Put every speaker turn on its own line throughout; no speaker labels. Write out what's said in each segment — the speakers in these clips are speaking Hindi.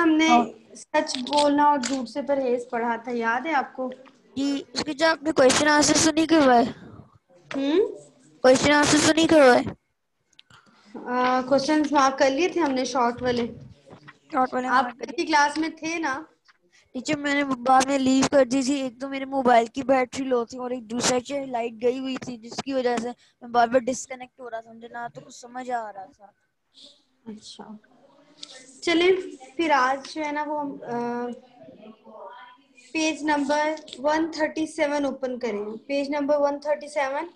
हमने। सच बोलना और झूठ से परहेज पढ़ा था याद है आपको?
जी इसके जो आपने क्वेश्चन आंसर सुनी क्यों है?
हम्म?
क्वेश्चन आंसर सुनी क्यों है?
क्वेश्चंस मार्क कर लिए थे हमने शॉर्ट वाले।
शॉर्ट वाले
आप पिछली क्लास में थे ना?
टीचर मैंने बाद में लीव कर दी थी। एक तो मेरे मोबाइल की बैटरी लो थी और एक दूसरा से लाइट गई हुई थी जिसकी वजह से मैं बार बार डिस्कनेक्ट हो रहा था। मुझे ना तो कुछ समझ आ रहा था।
अच्छा। चलिए फिर आज जो है ना वो पेज नंबर 137 ओपन करें पेज नंबर 137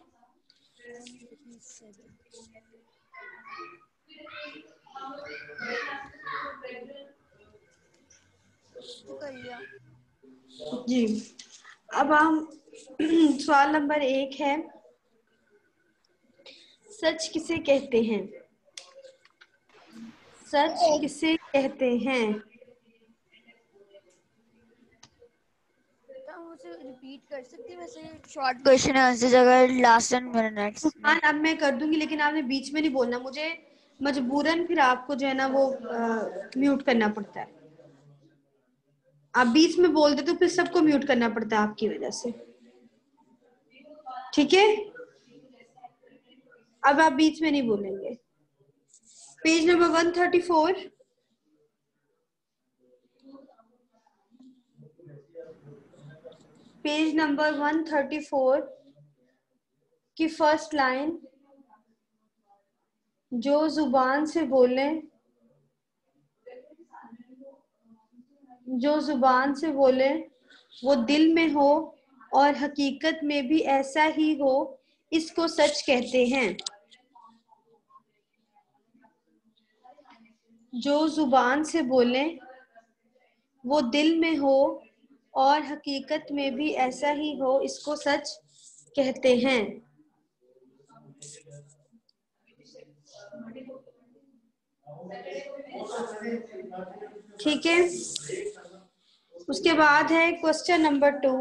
तो कर लिया
जी। अब हम सवाल नंबर एक है। सच किसे कहते हैं? सच किसे कहते हैं?
रिपीट कर सकती हैं? वैसे शॉर्ट क्वेश्चन आंसर जगह लास्ट मिनट्स
हाँ अब मैं कर दूँगी लेकिन आपने बीच में नहीं बोलना। मुझे मजबूरन फिर आपको जो है ना वो म्यूट करना पड़ता है। आप बीच में बोल देते तो फिर सबको म्यूट करना पड़ता है आपकी वजह से। ठीक है? अब आप बीच में नहीं बोलेंगे। Four. Page number one thirty four की फ़र्स्ट लाइन जो ज़ुबान से बोले, जो ज़ुबान से बोले, वो दिल में हो और हकीकत में भी ऐसा ही हो, इसको सच कहते हैं। जो ज़ुबान से बोले, वो दिल में हो और हकीकत में भी ऐसा ही हो, इसको सच कहते हैं। ठीक है? उसके बाद है क्वेश्चन नंबर टू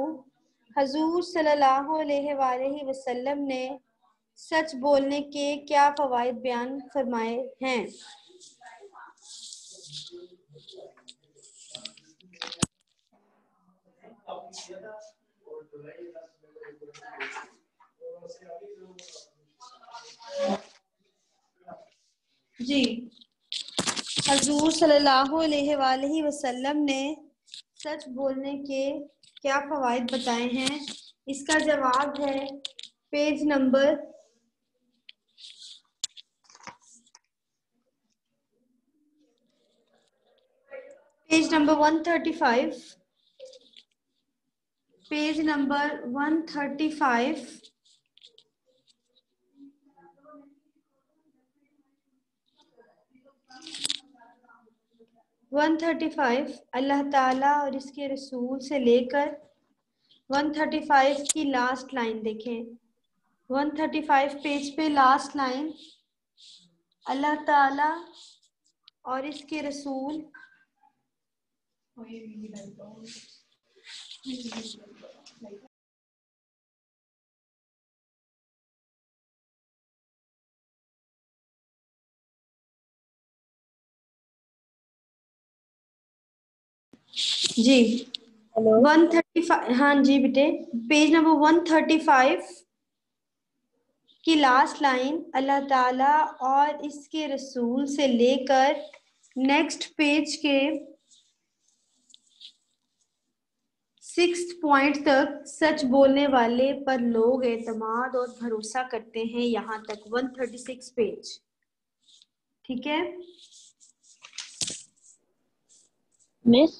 हजूर सल्लल्लाहु वसल्लम ने सच बोलने के क्या फवायद बयान फरमाए हैं? जी। हजूर सल्लल्लाहु अलैहि ने सच बोलने के क्या फ़वाद बताए हैं? इसका जवाब है, page number page number 135 page number 135 135 अल्लाह ताला और इसके रसूल से लेकर 135 की लास्ट लाइन देखें। 135 पेज पे लास्ट लाइन अल्लाह ताला और इसके रसूल। जी।
हेलो।
वन थर्टी फाइव हाँ जी बेटे। Page number one thirty five की लास्ट लाइन अल्लाह ताला और इसके रसूल से लेकर नेक्स्ट पेज के सिक्स पॉइंट तक सच बोलने वाले पर लोग एतमाद और भरोसा करते हैं यहाँ तक वन थर्टी सिक्स पेज। ठीक है?
मिस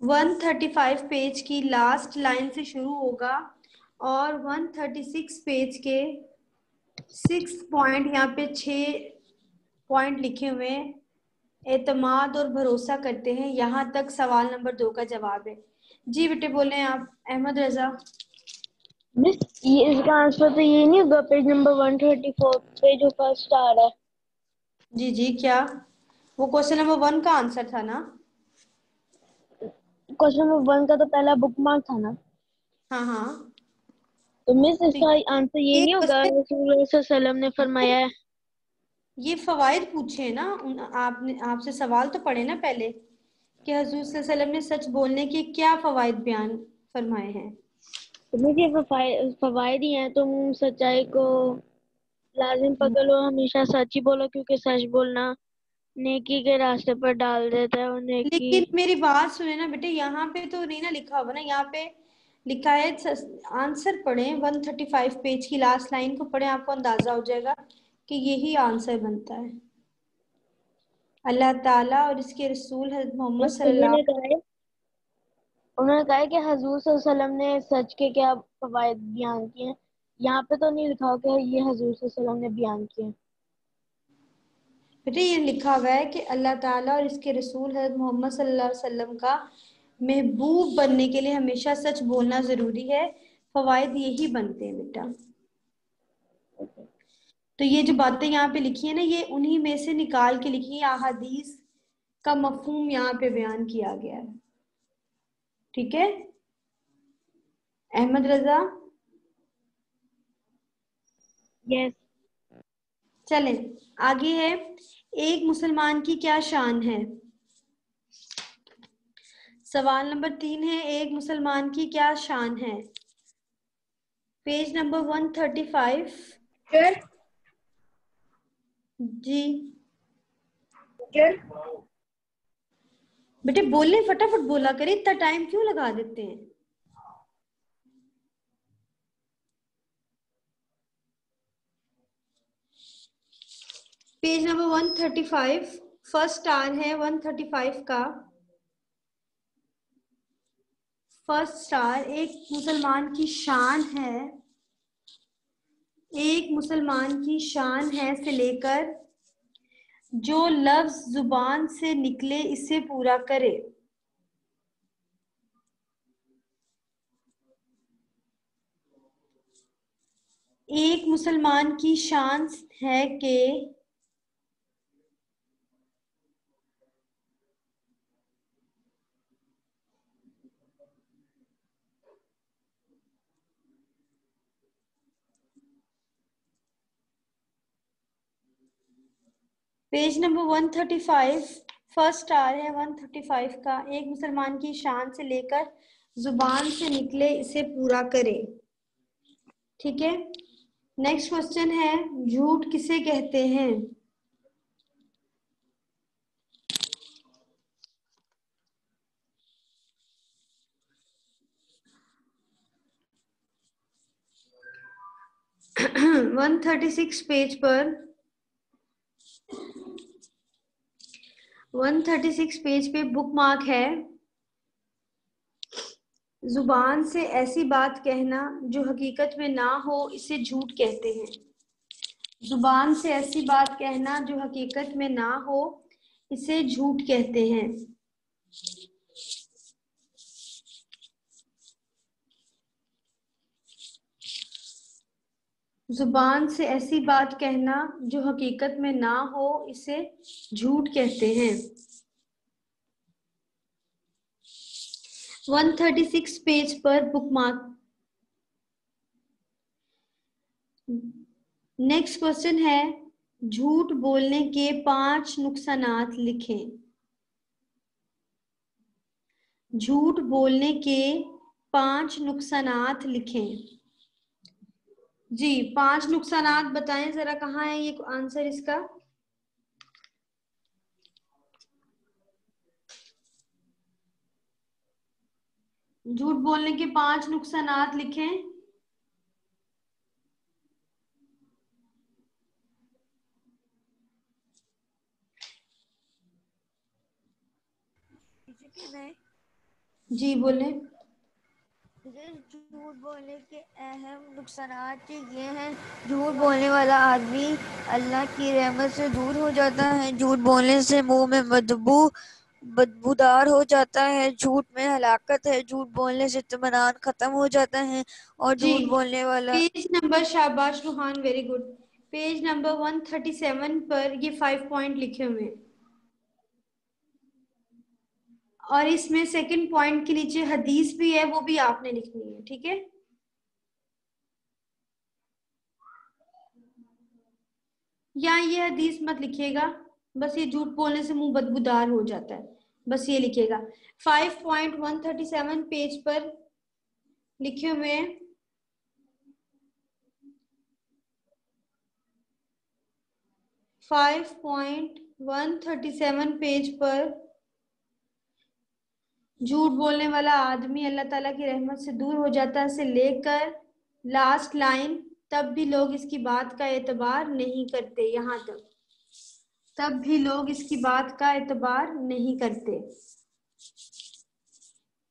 135 पेज की लास्ट लाइन से शुरू होगा और 136 पेज के सिक्स पॉइंट यहाँ पे छः पॉइंट लिखे हुए हैं। एतमाद और भरोसा करते हैं। यहाँ तक सवाल नंबर दो का जवाब है। जी बेटे बोले आप। अहमद रजा।
मिस ये इसका आंसर तो ये नहीं होगा पेज नंबर 134 पे जो फ़र्स्ट आ रहा है।
जी जी क्या? वो क्वेश्चन नंबर वन का आंसर था ना?
क्वेश्चन नंबर वन का तो पहला बुक मार्क था ना।
हाँ हाँ।
तो मिस इसका आंसर ये नहीं होगा रसूल ने फरमाया है।
ये फवायद पूछे ना? आपने आपसे सवाल तो पढ़े ना पहले? कि हजूर वसल्लम ने सच बोलने के क्या फवायद बयान फरमाए हैं?
तो मुझे फवायद ही हैं तुम सच्चाई को लाजिम पकड़ लो हमेशा सच ही बोलो क्योंकि सच बोलना नेकी के रास्ते पर डाल देता है और नेकी
लेकिन मेरी बात सुने ना बेटे यहाँ पे तो नहीं ना लिखा हुआ ना यहाँ पे लिखा है आंसर पढ़े 135 पेज की लास्ट लाइन को पढ़े आपको अंदाज़ा हो जाएगा कि यही आंसर बनता है। अल्लाह ताला और इसके रसूल हज़रत मोहम्मद
उन्होंने कहा कि हजूर वसल्लम ने सच के क्या फवायद बयान किए हैं? यहाँ पे तो नहीं लिखा कि ये हजूर वसल्लम ने बयान किए
बेटे ये लिखा हुआ है कि अल्लाह ताला और इसके रसूल हज़रत मोहम्मद सल्लल्लाहु अलैहि वसल्लम का महबूब बनने के लिए हमेशा सच बोलना ज़रूरी है। फवायद यही बनते हैं बेटा। तो ये जो बातें यहाँ पे लिखी है ना ये उन्हीं में से निकाल के लिखी है। अहादीस का मफहूम यहाँ पे बयान किया गया है। ठीक है? अहमद रजा?
यस
चले आगे है। एक मुसलमान की क्या शान है? सवाल नंबर तीन है एक मुसलमान की क्या शान है? Page number one thirty five. जी। बेटे बोलने फटाफट बोला करे इतना टाइम क्यों लगा देते हैं? Page number one thirty five first star है वन थर्टी फाइव का। फ़र्स्ट स्टार एक मुसलमान की शान है। एक मुसलमान की शान है से लेकर जो लफ्ज ज़ुबान से निकले इसे पूरा करे। एक मुसलमान की शान है कि पेज नंबर 135 फ़र्स्ट स्टार है 135 का। एक मुसलमान की शान से लेकर ज़ुबान से निकले, इसे पूरा करे। ठीक है? नेक्स्ट क्वेश्चन है, झूठ किसे कहते हैं? वन थर्टी सिक्स पेज पर 136 पेज पे बुक मार्क है। ज़ुबान से ऐसी बात कहना जो हकीकत में ना हो, इसे झूठ कहते हैं। ज़ुबान से ऐसी बात कहना जो हकीकत में ना हो, इसे झूठ कहते हैं। ज़ुबान से ऐसी बात कहना जो हकीकत में ना हो, इसे झूठ कहते हैं। 136 पेज पर बुकमार्क नेक्स्ट क्वेश्चन है, झूठ बोलने के पाँच नुकसान लिखें। झूठ बोलने के पाँच नुकसान लिखें। जी पाँच नुकसान बताएँ जरा कहाँ है ये आंसर इसका? झूठ बोलने के पाँच नुकसान लिखें। जी बोले।
झूठ बोलने के अहम नुकसान ये हैं झूठ बोलने वाला आदमी अल्लाह की रहमत से दूर हो जाता है झूठ बोलने से मुँह में बदबू बदबूदार हो जाता है झूठ में हलाकत है झूठ बोलने से इतमान खत्म हो जाता है और झूठ बोलने वाला
पेज नंबर शाबाश Ruhan very good page number 137 पर ये फाइव पॉइंट लिखे हुए हैं। और इसमें सेकंड पॉइंट के नीचे हदीस भी है, वो भी आपने लिखनी है, ठीक है? यहाँ ये हदीस मत लिखिएगा, बस ये झूठ बोलने से मुँह बदबूदार हो जाता है, बस ये लिखिएगा। 5.137 पेज पर लिखे हुए हैं। Five point one thirty seven page पर झूठ बोलने वाला आदमी अल्लाह ताला की रहमत से दूर हो जाता है से लेकर लास्ट लाइन तब भी लोग इसकी बात का एतबार नहीं करते यहाँ तक। तब भी लोग इसकी बात का एतबार नहीं करते।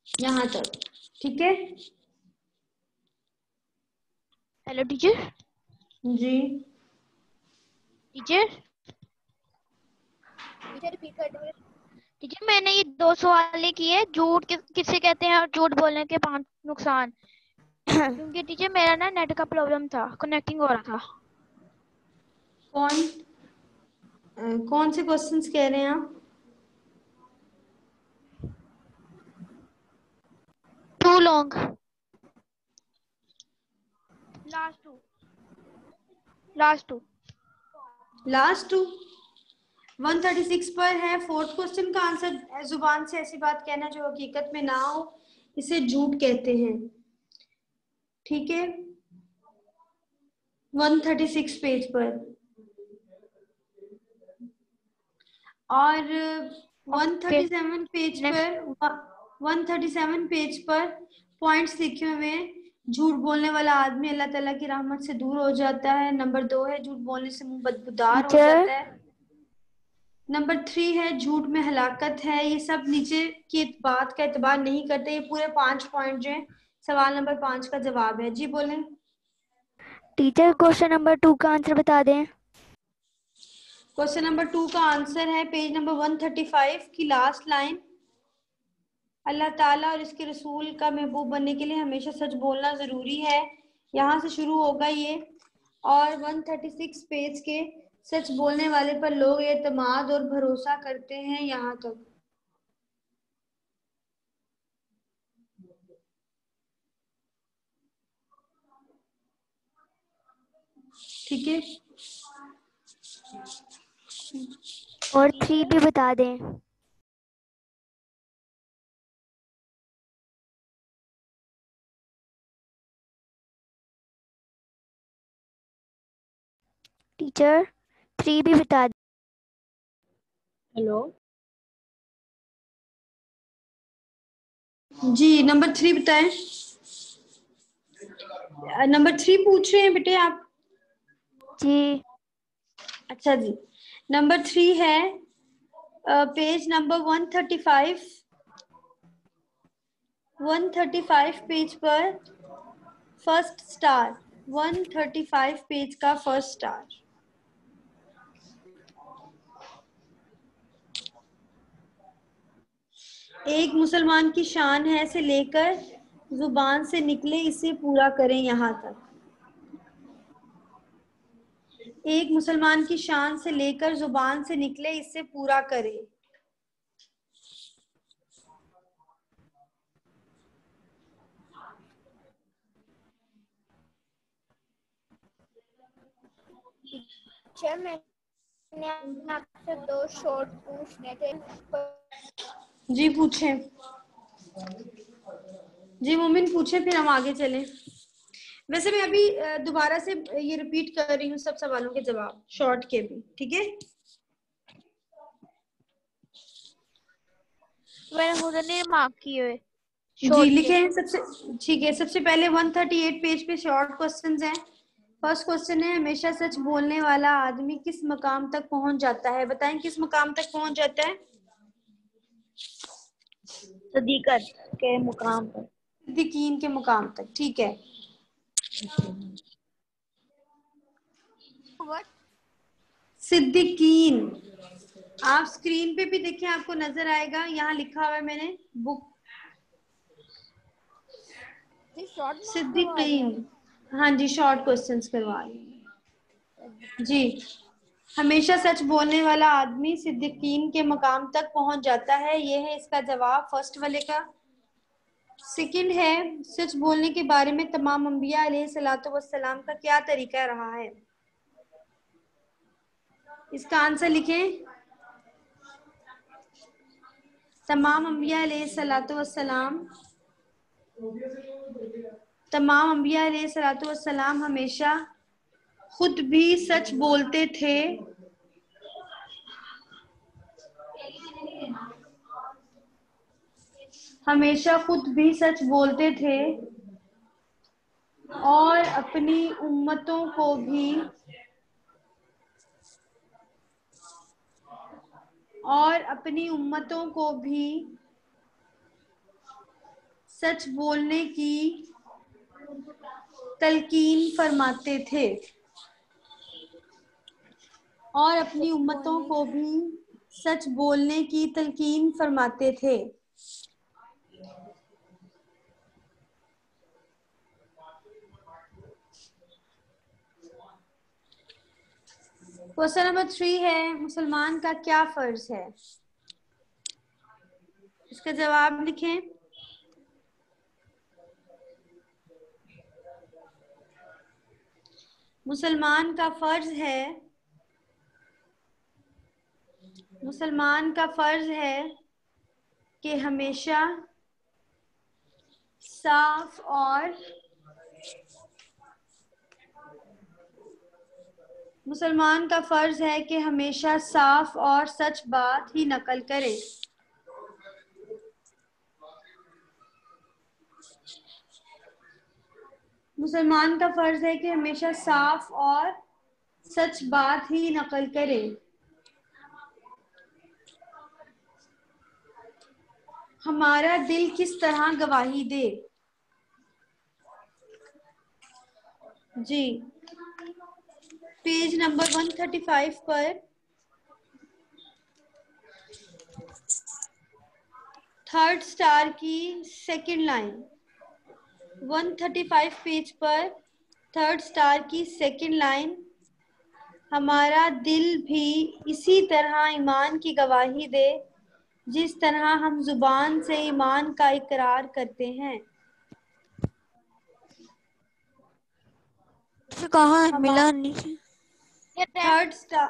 यहाँ तक ठीक है?
Hello teacher
ji.
Teacher teacher repeat कर दो टीचर मैंने ये दो सवाल किए झूठ किस कहते हैं और झूठ बोलने के पाँच नुकसान। क्योंकि टीचर मेरा ना नेट का प्रॉब्लम था कनेक्टिंग हो रहा था।
कौन कौन से क्वेश्चंस कह रहे हैं आप?
Two long last two last two
last two 136 पर है। फोर्थ क्वेश्चन का आंसर ज़ुबान से ऐसी बात कहना जो हकीकत में ना हो इसे झूठ कहते हैं। ठीक है? 136 पेज पर। और 137 पेज पर 137 पेज पर पॉइंट्स लिखे हुए हैं। झूठ बोलने वाला आदमी अल्लाह ताला की रहमत से दूर हो जाता है। नंबर दो है झूठ बोलने से मुँह बदबूदार हो। जाता है। नंबर थ्री है झूठ में हलाकत है ये सब नीचे की बात का एतबार नहीं करते ये पूरे पाँच पॉइंट जो है सवाल नंबर पाँच का जवाब है। जी बोले।
टीचर क्वेश्चन नंबर टू का आंसर बता दें।
क्वेश्चन नंबर टू का आंसर है page number one thirty five की लास्ट लाइन अल्लाह ताला और इसके रसूल का महबूब बनने के लिए हमेशा सच बोलना ज़रूरी है। यहाँ से शुरू होगा ये। और 136 पेज के सच बोलने वाले पर लोग एतमाद और भरोसा करते हैं यहाँ तक। ठीक है?
और थ्री भी बता दें। टीचर थ्री भी बता दें।
हेलो
जी नंबर थ्री बताएँ। नंबर थ्री पूछ रहे हैं बेटे आप?
जी।
अच्छा जी। नंबर थ्री है page number one thirty five one thirty five page पर first star one thirty five page का फ़र्स्ट स्टार एक मुसलमान की शान है से लेकर ज़ुबान से निकले, इसे पूरा करें यहाँ तक। एक मुसलमान की शान से लेकर ज़ुबान से निकले इससे पूरा करे।
मैंने आपसे दो शॉर्ट पूछने थे
जी पूछे। जी मोमिन पूछे फिर हम आगे चलें। वैसे मैं अभी दोबारा से ये रिपीट कर रही हूँ सब सवालों के जवाब शॉर्ट के भी ठीक है? जी लिखे हैं। सबसे ठीक है सबसे पहले 138 पेज पे शॉर्ट क्वेश्चंस हैं। फ़र्स्ट क्वेश्चन है हमेशा सच बोलने वाला आदमी किस मकाम तक पहुँच जाता है? बताएँ किस मकाम तक पहुँच जाता है?
सदीकत के मुकाम पर।
सिद्दीकीन के मुकाम तक ठीक है। सिद्दीकीन, आप स्क्रीन पे भी देखें, आपको नज़र आएगा, यहाँ लिखा हुआ है मैंने बुक सिद्दीकीन हाँ जी शॉर्ट क्वेश्चंस करवा जी। हमेशा सच बोलने वाला आदमी सिद्दीकीन के मकाम तक पहुँच जाता है। ये है इसका जवाब, फ़र्स्ट वाले का। सेकंड है, सच बोलने के बारे में तमाम अंबिया सलाम का क्या तरीका रहा है? इसका आंसर लिखें। तमाम अम्बिया वसलाम तमाम अम्बिया वसलाम हमेशा खुद भी सच बोलते थे? हमेशा खुद भी सच बोलते थे? और अपनी उम्मतों को भी? और अपनी उम्मतों को भी सच बोलने की तलकीन फरमाते थे? और अपनी उम्मतों को भी सच बोलने की तलकीन फरमाते थे। क्वेश्चन नंबर थ्री है, मुसलमान का क्या फ़र्ज़ है? इसका जवाब लिखें। मुसलमान का फ़र्ज़ है मुसलमान का फ़र्ज़ है कि हमेशा साफ़ और मुसलमान का फ़र्ज़ है कि हमेशा साफ़ और सच बात ही नकल करे। मुसलमान का फ़र्ज़ है कि हमेशा साफ़ और सच बात ही नकल करे। हमारा दिल किस तरह गवाही दे? जी। पेज नंबर 135 पर। थर्ड स्टार की सेकंड लाइन। 135 पेज पर थर्ड स्टार की सेकंड लाइन। हमारा दिल भी इसी तरह ईमान की गवाही दे। जिस तरह हम ज़ुबान से ईमान का इकरार करते हैं।
कहा मिला नहीं।
थर्ड स्टार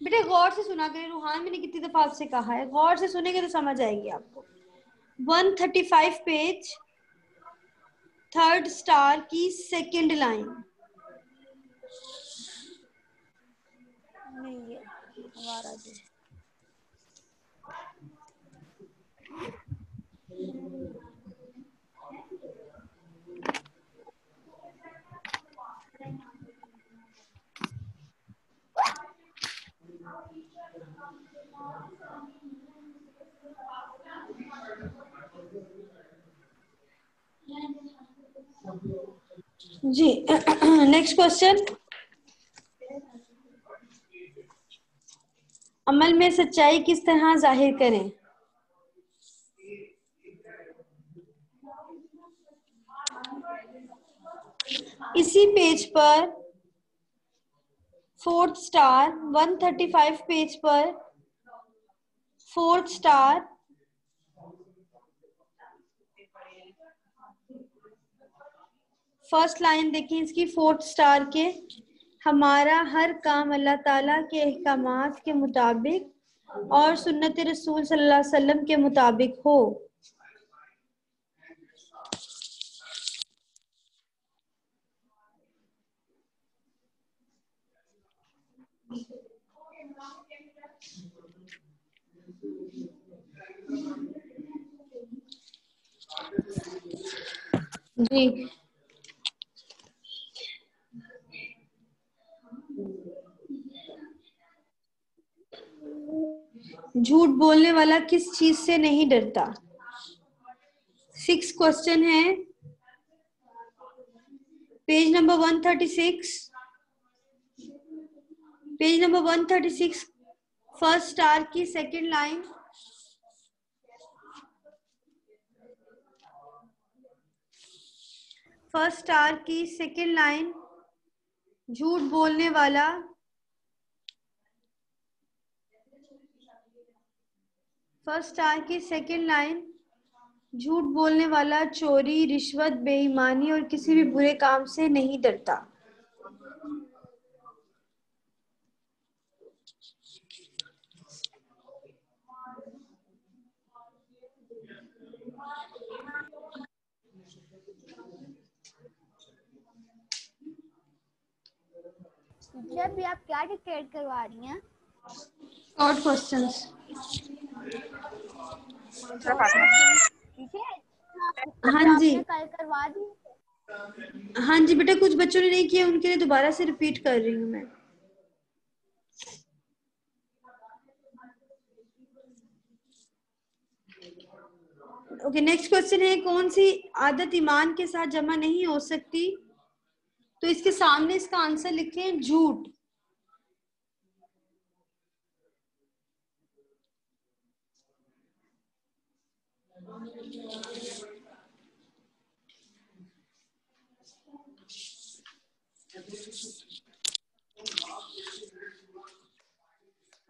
बेटे गौर से सुना करें रूहान मैंने कितनी दफ़ा आपसे कहा है। गौर से सुनेंगे तो समझ आएगी आपको। 135 पेज थर्ड स्टार की सेकंड लाइन
नहीं ये हमारा
जी नेक्स्ट क्वेश्चन अमल में सच्चाई किस तरह ज़ाहिर करें? इसी पेज पर फोर्थ स्टार 135 पेज पर फोर्थ स्टार फ़र्स्ट लाइन देखिए इसकी, फोर्थ स्टार के। हमारा हर काम अल्लाह ताला के अहकाम के मुताबिक और सुन्नत रसूल सल्लल्लाहु अलैहि वसल्लम के मुताबिक हो। जी। झूठ बोलने वाला किस चीज़ से नहीं डरता? सिक्स क्वेश्चन है। Page number one thirty six page number one thirty six first star की सेकंड लाइन फ़र्स्ट स्टार की सेकंड लाइन झूठ बोलने वाला फ़र्स्ट स्टार की सेकेंड लाइन झूठ बोलने वाला, चोरी, रिश्वत, बेईमानी और किसी भी बुरे काम से नहीं डरता।
जब भी आप क्या डिक्टेट करवा रही हैं?
क्वेश्चंस
हाँ
जी। हाँ जी, बेटा, कुछ बच्चों ने नहीं किया, उनके लिए दोबारा से रिपीट कर रही हूँ मैं। ओके नेक्स्ट क्वेश्चन है, कौन सी आदत ईमान के साथ जमा नहीं हो सकती? तो इसके सामने इसका आंसर लिखें झूठ।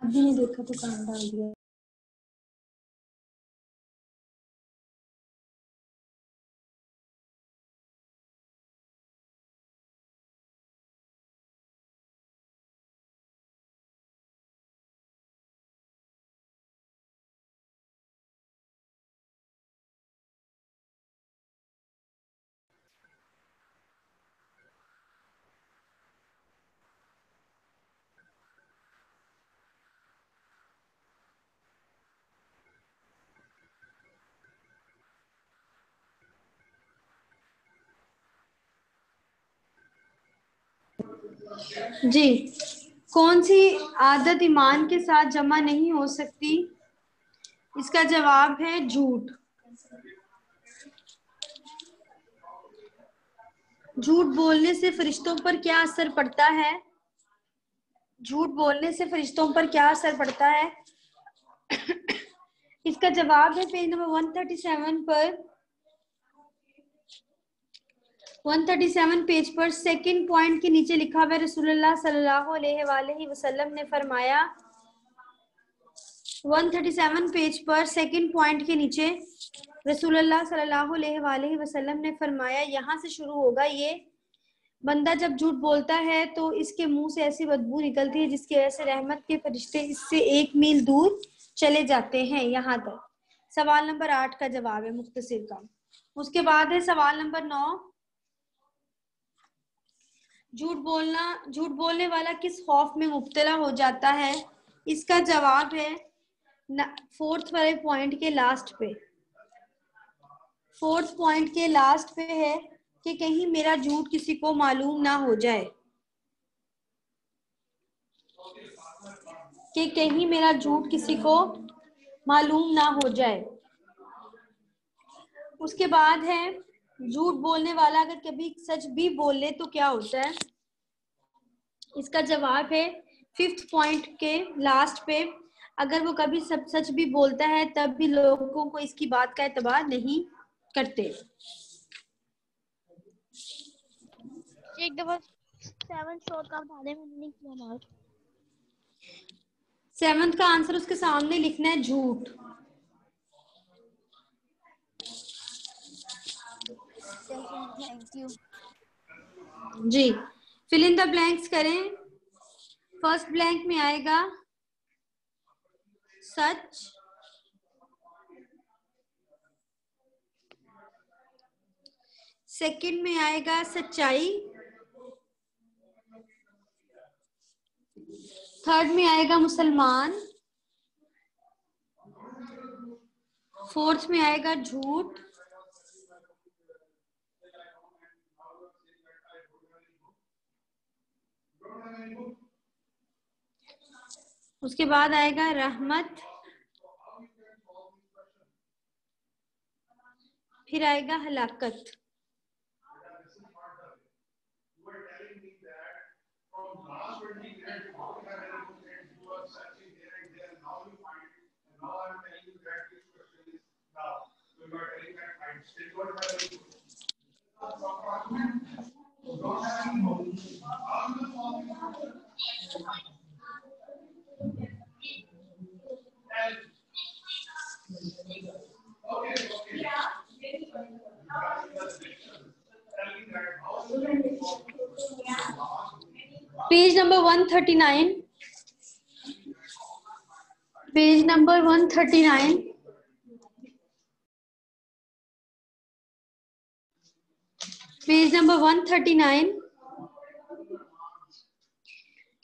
अभी नहीं देखा तो काम डाल दिया। जी। कौन सी आदत ईमान के साथ जमा नहीं हो सकती? इसका जवाब है झूठ। झूठ बोलने से फरिश्तों पर क्या असर पड़ता है? झूठ बोलने से फरिश्तों पर क्या असर पड़ता है? इसका जवाब है पेज नंबर 137 पर। 137 पेज पर सेकंड पॉइंट के नीचे लिखा हुआ रसूलुल्लाह सल्लल्लाहु अलैहि वसल्लम ने फरमाया। 137 पेज पर सेकंड पॉइंट के नीचे रसूलुल्लाह सल्लल्लाहु अलैहि वसल्लम ने फरमाया, यहाँ से शुरू होगा ये। बंदा जब झूठ बोलता है तो इसके मुँह से ऐसी बदबू निकलती है जिसकी वजह से रहमत के फरिश्ते इससे एक मील दूर चले जाते हैं, यहाँ तक। सवाल नंबर आठ का जवाब है, मुख्तसर का। उसके बाद है सवाल नंबर नौ। झूठ बोलना, झूठ बोलने वाला किस खौफ में मुबतला हो जाता है? इसका जवाब है फोर्थ वाले पॉइंट के लास्ट पे। फोर्थ पॉइंट के लास्ट पे है कि कहीं मेरा झूठ किसी को मालूम ना हो जाए। कि कहीं मेरा झूठ किसी को मालूम ना हो जाए। उसके बाद है झूठ बोलने वाला अगर कभी सच भी बोल ले तो क्या होता है? इसका जवाब है फिफ्थ पॉइंट के लास्ट पे। अगर वो कभी सब सच भी बोलता है तब भी लोगों को इसकी बात का एतबार नहीं करते।
एक दफ़ा सेवन शॉट का बता मैंने किया मार
सेवंथ का आंसर उसके सामने लिखना है झूठ।
थैंक यू
जी। फिल इन द ब्लैंक्स करें। फ़र्स्ट ब्लैंक में आएगा, सच। सेकंड में आएगा, सच्चाई। थर्ड में आएगा, मुसलमान। फोर्थ में आएगा, झूठ। उसके बाद आएगा रहमत। फिर आएगा हलाकत। Page number 139. Page number 139. Number 139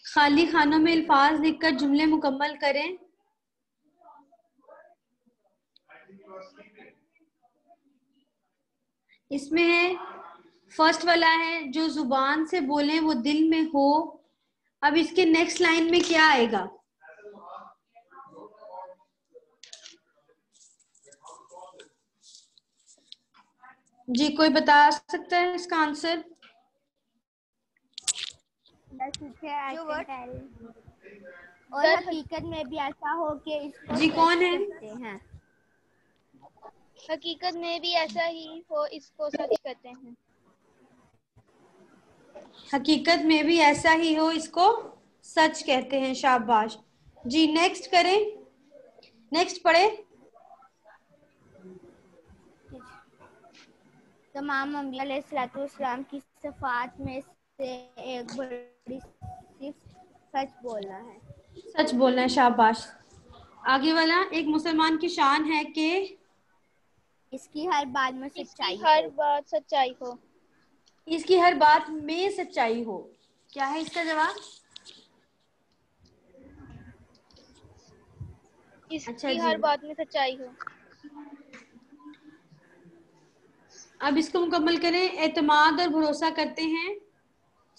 खाली खानों में अल्फाज लिखकर जुमले मुकम्मल करें। इसमें है फ़र्स्ट वाला है, जो ज़ुबान से बोले वो दिल में हो। अब इसके नेक्स्ट लाइन में क्या आएगा? जी कोई बता सकता है इसका आंसर.
और हकीकत में भी ऐसा हो कि इसको
जी, कौन है?
हैं।
हकीकत में भी ऐसा ही हो इसको सच कहते हैं।
हकीकत में भी ऐसा ही हो इसको सच कहते हैं शाबाश। जी नेक्स्ट करें। नेक्स्ट पढ़े।
तमाम अम्बियाम की सफात में से एक बड़ी सच बोलना है।
सच बोलना है शाबाश। आगे वाला एक मुसलमान की शान है कि
इसकी हर बात में
इसकी
सच्चाई
हर
हो।
बात सच्चाई हो।
इसकी हर बात में सच्चाई हो। क्या है इसका जवाब?
इसकी
अच्छा
हर बात में सच्चाई हो।
अब इसको मुकम्मल करें एतमाद और भरोसा करते हैं।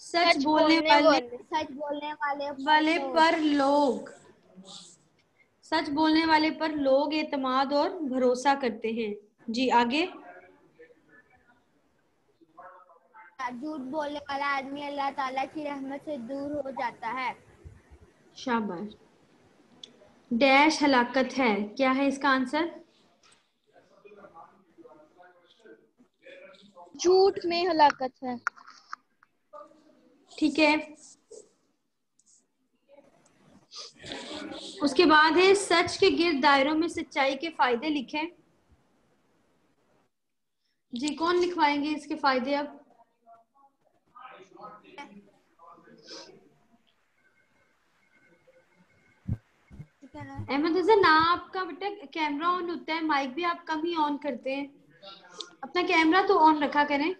सच,
सच
बोलने,
बोलने
वाले
वाले
सच बोलने वाले
वाले पर लोग। सच बोलने वाले पर लोग एतमाद और भरोसा करते हैं। जी आगे।
झूठ बोलने वाला आदमी अल्लाह ताला की रहमत से दूर हो जाता है।
शाबाश। डैश हलाकत है। क्या है इसका आंसर?
झूठ में हलाकत है।
ठीक है। उसके बाद है सच के गिर दायरों में सच्चाई के फ़ायदे लिखे। जी कौन लिखवाएँगे इसके फ़ायदे अब?
ठीक है। ना
अहमद हसन ना आपका बेटा कैमरा ऑन होता है माइक भी आप कम ही ऑन करते हैं। अपना कैमरा तो ऑन रखा करें।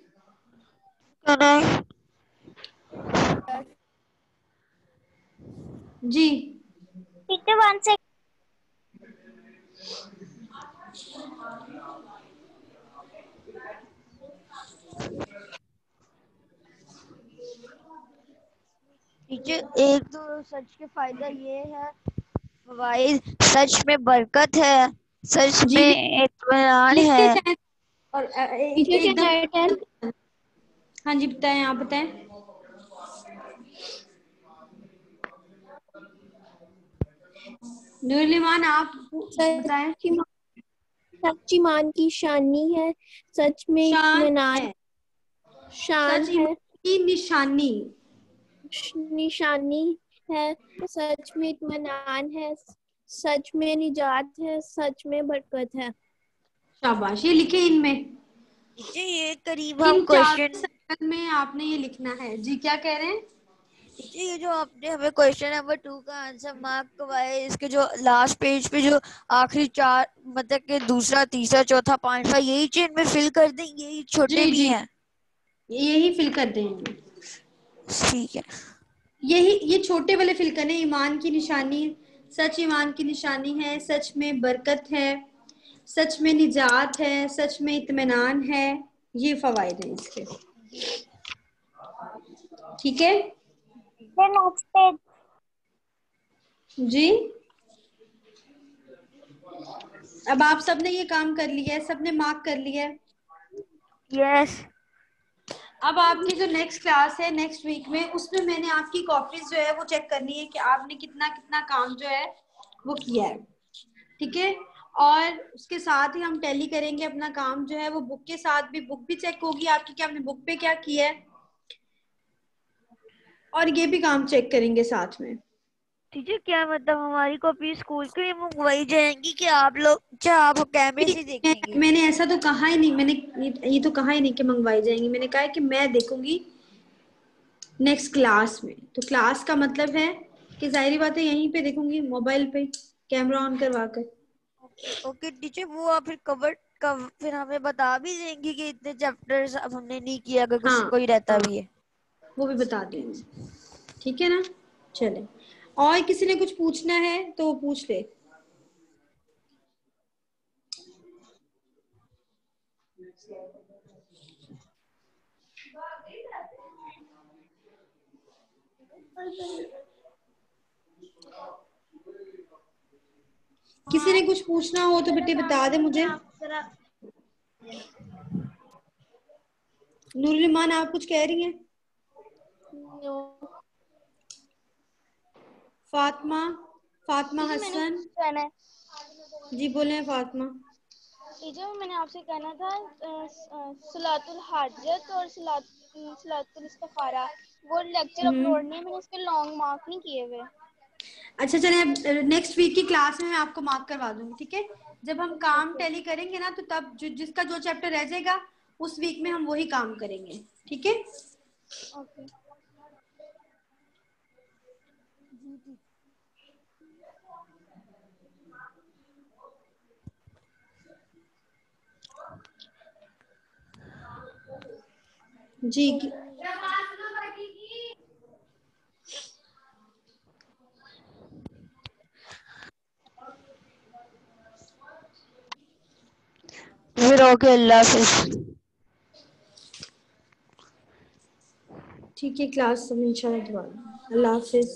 जी।
टीचर वन से
टीचर एक तो सच के फ़ायदा ये है फवाइद सच में बरकत है सच में इत्मीनान है।
और एकदम हाँ। जी बताएँ आप बताएँ। नूरलिमान आप बताएँ।
सच ईमान की शानी है सच में
है।
शान है।
की निशानी।
निशानी है सच में इतमान है सच में निजात है सच में बरकत है।
शाबाश ये लिखे इनमें।
टीचर ये करीब हम क्वेश्चन
में आपने ये लिखना है। जी क्या कह रहे हैं?
टीचर ये जो आपने हमें क्वेश्चन नंबर टू का आंसर मार्क करवाया इसके जो लास्ट पेज पे जो आखिरी चार मतलब के दूसरा तीसरा चौथा पांचवा यही चेन में फिल कर दें यही छोटे
जी,
भी हैं।
यही फिल कर देंगे
ठीक है।
यही ये छोटे वाले फिल करने ईमान की निशानी सच ईमान की निशानी है सच में बरकत है। सच में निजात है सच में इतमान है ये फवायद हैं इसके। ठीक है? जी। अब आप सबने ये काम कर लिया है सबने मार्क कर लिया है।
यस
अब आपकी जो नेक्स्ट क्लास है नेक्स्ट वीक में उसमें मैंने आपकी कॉपीज जो है वो चेक करनी है कि आपने कितना कितना काम जो है वो किया है। ठीक है? और उसके साथ ही हम टैली करेंगे अपना काम जो है वो बुक के साथ भी बुक भी चेक होगी आपकी क्या आपने बुक पे क्या किया है। और ये भी काम चेक करेंगे साथ में।
टीचर क्या मतलब हमारी कॉपी स्कूल के लिए मंगवाई जाएँगी कि आप लोग क्या आप कैमरे से देखेंगे?
मैंने ऐसा तो कहा ही नहीं मैंने ये- ये तो कहा ही नहीं कि मंगवाई जाएँगी। मैंने कहा है कि मैं देखूँगी नेक्स्ट क्लास में। तो क्लास का मतलब है कि ज़ाहिर बात है यहीं पे देखूँगी मोबाइल पे कैमरा ऑन करवा कर।
ओके टीचर वो आप फिर कवर कव फिर हमें बता भी देंगे कि इतने चैप्टर्स अब हमने नहीं किया अगर किसी
हाँ,
कोई रहता। भी है।
वो भी बता देंगे। ठीक है ना? चले। और किसी ने कुछ पूछना है तो वो पूछ ले। किसी ने कुछ पूछना हो तो बेटे बता दे मुझे। नूरमान आप कुछ कह रही हैं? फातिमा फातिमा हसन। जी बोले फातिमा।
टीचर मैंने आपसे कहना था सलातुल हाजत और सलात सलातुल इस्तिखारा वो लेक्चर
हम्म।
अपलोड नहीं है मैंने उसके लॉन्ग मार्क नहीं किए हुए।
अच्छा चले अब नेक्स्ट वीक की क्लास में मैं आपको मार्क करवा दूँगी ठीक है? जब हम काम टैली करेंगे ना तो तब जो जिसका जो चैप्टर रह जाएगा उस वीक में हम वही काम करेंगे ठीक है?
ओके
जी
फिर ओके अल्लाह हाफिज
ठीक है क्लास सब इंशाल्लाह अल्लाह हाफिज